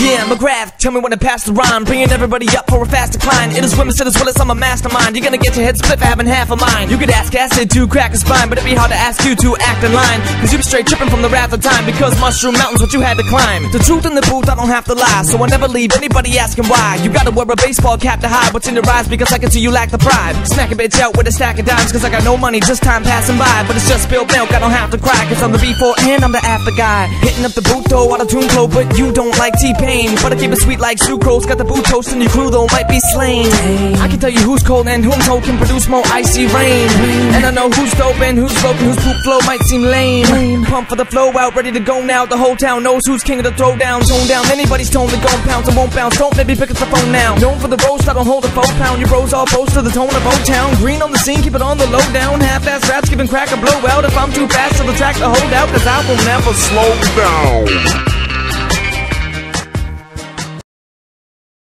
Yeah, McGrath, tell me when to pass the rhyme. Bringing everybody up for a fast decline. It is women said as well as I'm a mastermind. You're gonna get your head split for having half a mind. You could ask acid to crack a spine, but it'd be hard to ask you to act in line. Cause you be straight tripping from the wrath of time. Because Mushroom Mountain's what you had to climb. The truth in the booth, I don't have to lie. So I never leave anybody asking why. You gotta wear a baseball cap to hide what's in your eyes because I can see you lack the pride. Smack a bitch out with a stack of dimes cause I got no money, just time passing by. But it's just spilled milk, I don't have to cry cause I'm the before and I'm the after guy. Hitting up the booth though, out of tune flow, but you don't like T-Pain. But I keep it sweet like sucrose, got the boot toast and your crew though might be slain. I can tell you who's cold and who's told can produce more icy rain. And I know who's dope and who's broken, whose poop flow might seem lame. Pump for the flow out, ready to go now. The whole town knows who's king of the throwdown. Tone down, anybody's tone to go pounds and won't bounce. Don't maybe pick up the phone now. Known for the roast, I don't hold a four pound. Your bros all post to the tone of O-Town. Green on the scene, keep it on the low down. Half-ass raps, giving crack a blowout. If I'm too fast, attract the holdout, cause I will never slow down.